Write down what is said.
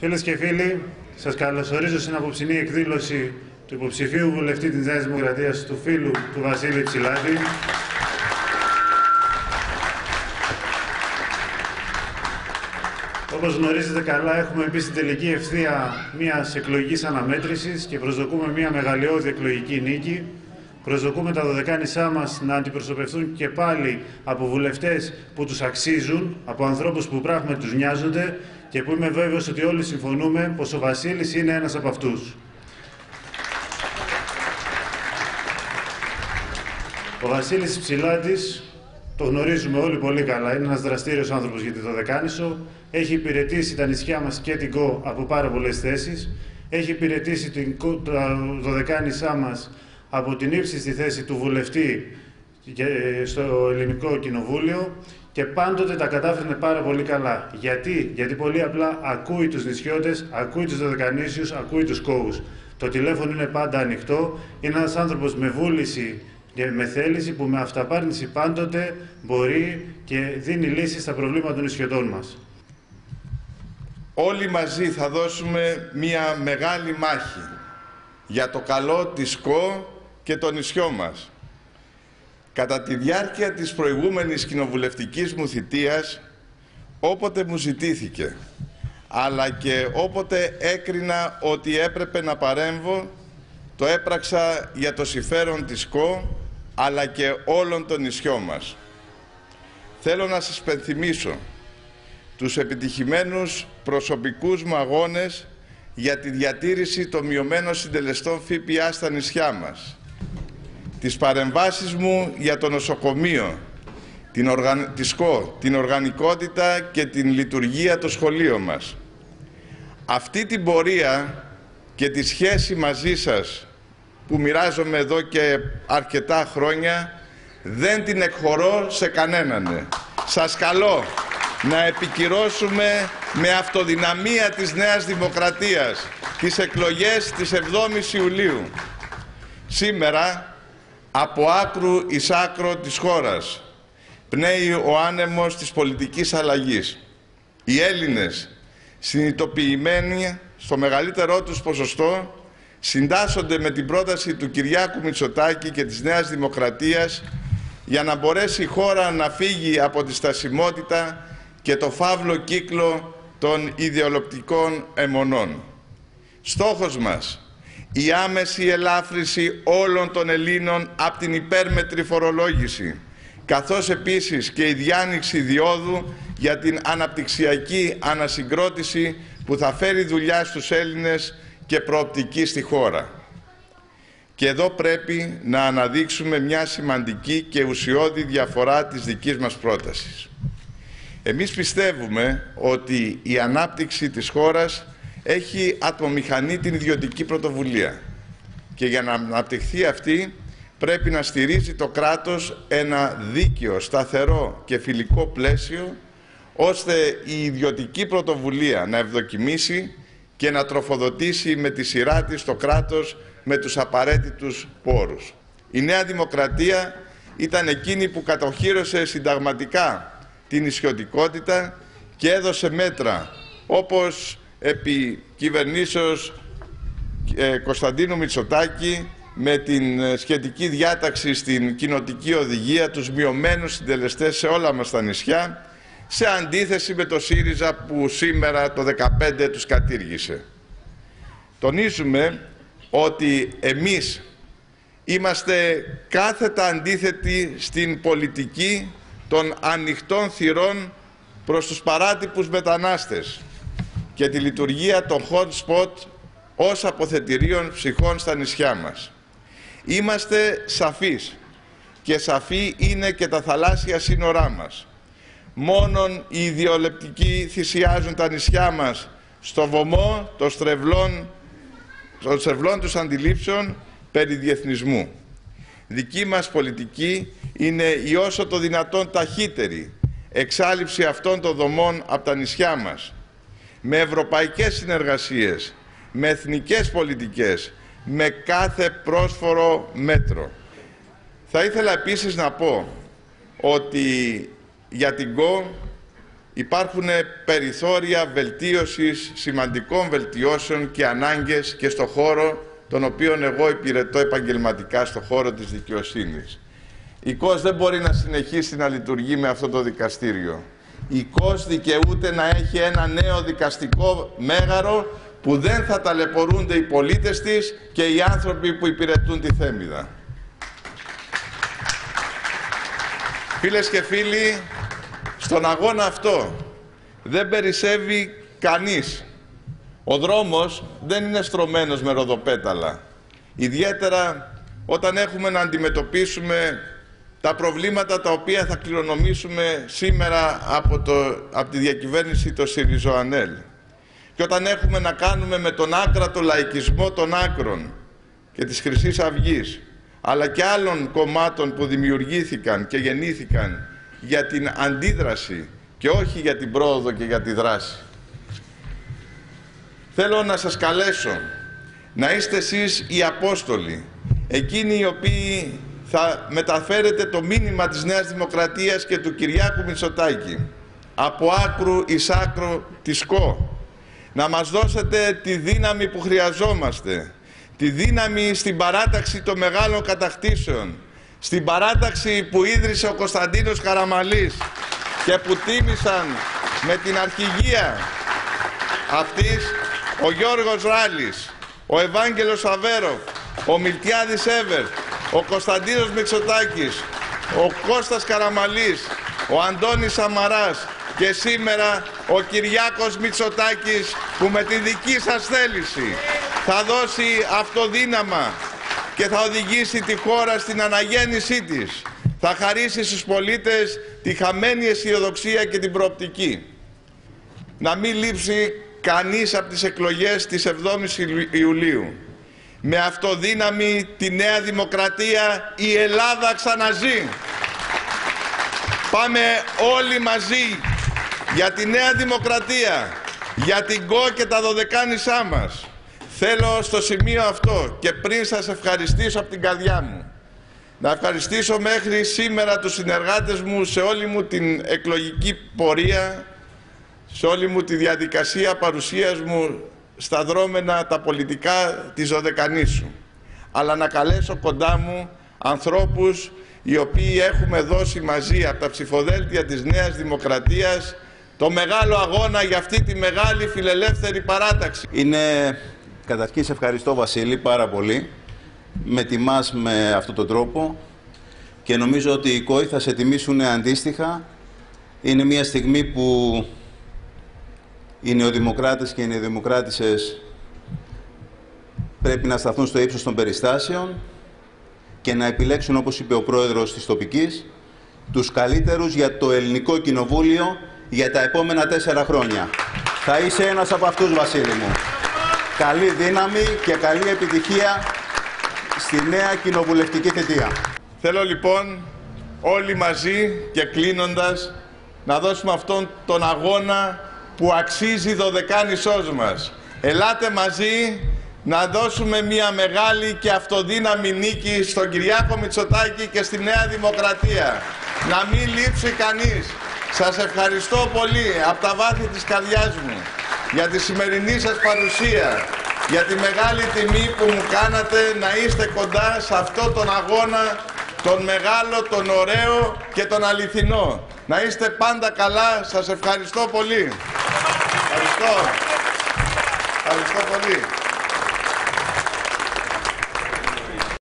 Φίλες και φίλοι, σας καλωσορίζω στην απόψινή εκδήλωση του υποψηφίου βουλευτή της Νέας Δημοκρατίας, του φίλου του Βασίλη Ψηλάτη. Όπως γνωρίζετε καλά, έχουμε μπει στην τελική ευθεία μιας εκλογικής αναμέτρησης και προσδοκούμε μια μεγαλειώδη εκλογική νίκη. Προσδοκούμε τα δωδεκάνησά μας να αντιπροσωπευτούν και πάλι από βουλευτές που τους αξίζουν, από ανθρώπους που πράγματι τους νοιάζονται και που είμαι βέβαιος ότι όλοι συμφωνούμε πως ο Βασίλης είναι ένας από αυτούς. Ο Βασίλης Ψηλάτης, το γνωρίζουμε όλοι πολύ καλά, είναι ένας δραστήριος άνθρωπος για τη Δωδεκάνησο, έχει υπηρετήσει τα νησιά μας και την ΚΟ από πάρα πολλές θέσεις, έχει υπηρετήσει την, τα Δωδεκάνησά μας από την ύψιστη θέση του βουλευτή ε, στο Ελληνικό Κοινοβούλιο και πάντοτε τα κατάφερνε πάρα πολύ καλά. Γιατί, Γιατί πολύ απλά ακούει τους νησιώτες, ακούει τους Δωδεκανήσιους, ακούει τους κόους. Το τηλέφωνο είναι πάντα ανοιχτό, είναι ένας άνθρωπος με βούληση και με θέληση που με αυταπάρνηση πάντοτε μπορεί και δίνει λύσεις στα προβλήματα των νησιωτών μας. Όλοι μαζί θα δώσουμε μία μεγάλη μάχη για το καλό της ΚΟ και το νησιό μας. Κατά τη διάρκεια της προηγούμενης κοινοβουλευτικής μου θητείας, όποτε μου ζητήθηκε, αλλά και όποτε έκρινα ότι έπρεπε να παρέμβω, το έπραξα για το συμφέρον της ΚΟ, αλλά και όλων των νησιών μας. Θέλω να σας πενθυμίσω τους επιτυχημένους προσωπικούς μου αγώνες για τη διατήρηση των μειωμένων συντελεστών ΦΠΑ στα νησιά μας τις παρεμβάσεις μου για το νοσοκομείο, την, οργαν... την οργανικότητα και την λειτουργία των σχολείων μας. Αυτή την πορεία και τη σχέση μαζί σας που μοιράζομαι εδώ και αρκετά χρόνια δεν την εκχωρώ σε κανέναν. Σας καλώ να επικυρώσουμε με αυτοδυναμία της Νέας Δημοκρατίας τις εκλογές της 7ης Ιουλίου. Σήμερα από άκρου εις άκρο της χώρας πνέει ο άνεμος της πολιτικής αλλαγής. Οι Έλληνες, συνειδητοποιημένοι στο μεγαλύτερό τους ποσοστό, συντάσσονται με την πρόταση του Κυριάκου Μητσοτάκη και της Νέας Δημοκρατίας για να μπορέσει η χώρα να φύγει από τη στασιμότητα και το φαύλο κύκλο των ιδεολοπτικών αιμονών. Στόχος μας η άμεση ελάφρυση όλων των Ελλήνων από την υπέρμετρη φορολόγηση, καθώς επίσης και η διάνοιξη διόδου για την αναπτυξιακή ανασυγκρότηση που θα φέρει δουλειά στους Έλληνες και προοπτική στη χώρα. Και εδώ πρέπει να αναδείξουμε μια σημαντική και ουσιώδη διαφορά της δικής μας πρότασης. Εμείς πιστεύουμε ότι η ανάπτυξη της χώρας έχει ατμομηχανή την ιδιωτική πρωτοβουλία. Και για να αναπτυχθεί αυτή πρέπει να στηρίζει το κράτος ένα δίκαιο, σταθερό και φιλικό πλαίσιο ώστε η ιδιωτική πρωτοβουλία να ευδοκιμήσει και να τροφοδοτήσει με τη σειρά της το κράτος με τους απαραίτητους πόρους. Η Νέα Δημοκρατία ήταν εκείνη που κατοχύρωσε συνταγματικά την ισιωτικότητα και έδωσε μέτρα όπως επί κυβερνήσεως ε, Κωνσταντίνου Μητσοτάκη με την ε, σχετική διάταξη στην κοινοτική οδηγία τους μειωμένους συντελεστές σε όλα μας τα νησιά σε αντίθεση με το ΣΥΡΙΖΑ που σήμερα το 2015 τους κατήργησε. Τονίζουμε ότι εμείς είμαστε κάθετα αντίθετοι στην πολιτική των ανοιχτών θυρών προς τους παράτυπους μετανάστες και τη λειτουργία των hot spot ως αποθετηρίων ψυχών στα νησιά μας. Είμαστε σαφείς και σαφή είναι και τα θαλάσσια σύνορά μας. Μόνον οι ιδεολεπτικοί θυσιάζουν τα νησιά μας στο βωμό των στρεβλών, των στρεβλών τους αντιλήψεων περί διεθνισμού. Δική μας πολιτική είναι η όσο το δυνατόν ταχύτερη εξάλληψη αυτών των δομών από τα νησιά μας με ευρωπαϊκές συνεργασίες, με εθνικές πολιτικές, με κάθε πρόσφορο μέτρο. Θα ήθελα επίσης να πω ότι για την ΚΟ υπάρχουν περιθώρια βελτίωσης, σημαντικών βελτιώσεων και ανάγκες και στο χώρο τον οποίο εγώ υπηρετώ επαγγελματικά στο χώρο της δικαιοσύνης. Η ΚΟΣ δεν μπορεί να συνεχίσει να λειτουργεί με αυτό το δικαστήριο. Η ΚΟΣ δικαιούται να έχει ένα νέο δικαστικό μέγαρο που δεν θα ταλαιπωρούνται οι πολίτες της και οι άνθρωποι που υπηρετούν τη Θέμιδα. Φίλες και φίλοι, στον αγώνα αυτό δεν περισσεύει κανείς. Ο δρόμος δεν είναι στρωμένος με ροδοπέταλα. Ιδιαίτερα όταν έχουμε να αντιμετωπίσουμε τα προβλήματα τα οποία θα κληρονομήσουμε σήμερα από, το, από τη διακυβέρνηση το ΣΥΡΙΖΟΑΝΕΛ. Και όταν έχουμε να κάνουμε με τον άκρατο λαϊκισμό των άκρων και της χρυσής αυγής, αλλά και άλλων κομμάτων που δημιουργήθηκαν και γεννήθηκαν για την αντίδραση και όχι για την πρόοδο και για τη δράση. Θέλω να σας καλέσω να είστε εσείς οι Απόστολοι, εκείνοι οι οποίοι θα μεταφέρετε το μήνυμα της Νέας Δημοκρατίας και του Κυριάκου Μητσοτάκη. Από άκρου εις άκρου της ΚΟ. Να μας δώσετε τη δύναμη που χρειαζόμαστε, τη δύναμη στην παράταξη των μεγάλων κατακτήσεων, στην παράταξη που ίδρυσε ο Κωνσταντίνος Καραμαλής και που τίμησαν με την αρχηγία αυτής ο Γιώργος Ράλης, ο Ευάγγελος Αβέροφ, ο Μιλτιάδης Εύερτ, ο Κωνσταντίνος Μητσοτάκης, ο Κώστας Καραμαλής, ο Αντώνης Σαμαράς και σήμερα ο Κυριάκος Μητσοτάκης που με τη δική σας θέληση θα δώσει αυτοδύναμα και θα οδηγήσει τη χώρα στην αναγέννησή της. Θα χαρίσει στους πολίτες τη χαμένη αισιοδοξία και την προοπτική. Να μην λείψει κανείς από τις εκλογές της 7ης Ιουλίου. Με αυτοδύναμη τη Νέα Δημοκρατία η Ελλάδα ξαναζεί. Πάμε όλοι μαζί για τη Νέα Δημοκρατία, για την ΚΟ και τα δωδεκάνησά μας. Θέλω στο σημείο αυτό και πριν σας ευχαριστήσω από την καρδιά μου να ευχαριστήσω μέχρι σήμερα τους συνεργάτες μου σε όλη μου την εκλογική πορεία σε όλη μου τη διαδικασία παρουσίας μου στα δρόμενα τα πολιτικά της Οδεκανήσου. Αλλά να καλέσω κοντά μου ανθρώπους οι οποίοι έχουμε δώσει μαζί από τα ψηφοδέλτια της Νέας Δημοκρατίας το μεγάλο αγώνα για αυτή τη μεγάλη φιλελεύθερη παράταξη. Είναι, καταρχήν σε ευχαριστώ Βασίλη πάρα πολύ. Με τιμάς με αυτόν τον τρόπο και νομίζω ότι οι κόοι θα σε τιμήσουν αντίστοιχα. Είναι μια στιγμή που οι νεοδημοκράτες και οι νεοδημοκράτησες πρέπει να σταθούν στο ύψος των περιστάσεων και να επιλέξουν, όπως είπε ο πρόεδρος της τοπικής, τους καλύτερους για το ελληνικό κοινοβούλιο για τα επόμενα τέσσερα χρόνια. Θα είσαι ένας από αυτούς, Βασίλη μου. Καλή δύναμη και καλή επιτυχία στη νέα κοινοβουλευτική θετία. Θέλω λοιπόν όλοι μαζί και κλείνοντας να δώσουμε αυτόν τον αγώνα που αξίζει δωδεκάνησός μας. Ελάτε μαζί να δώσουμε μια μεγάλη και αυτοδύναμη νίκη στον Κυριάκο Μητσοτάκη και στη Νέα Δημοκρατία. Να μην λείψει κανείς. Σας ευχαριστώ πολύ από τα βάθη της καρδιάς μου για τη σημερινή σας παρουσία, για τη μεγάλη τιμή που μου κάνατε να είστε κοντά σε αυτό τον αγώνα, τον μεγάλο, τον ωραίο και τον αληθινό. Να είστε πάντα καλά. Σας ευχαριστώ πολύ. Ευχαριστώ. Ευχαριστώ πολύ.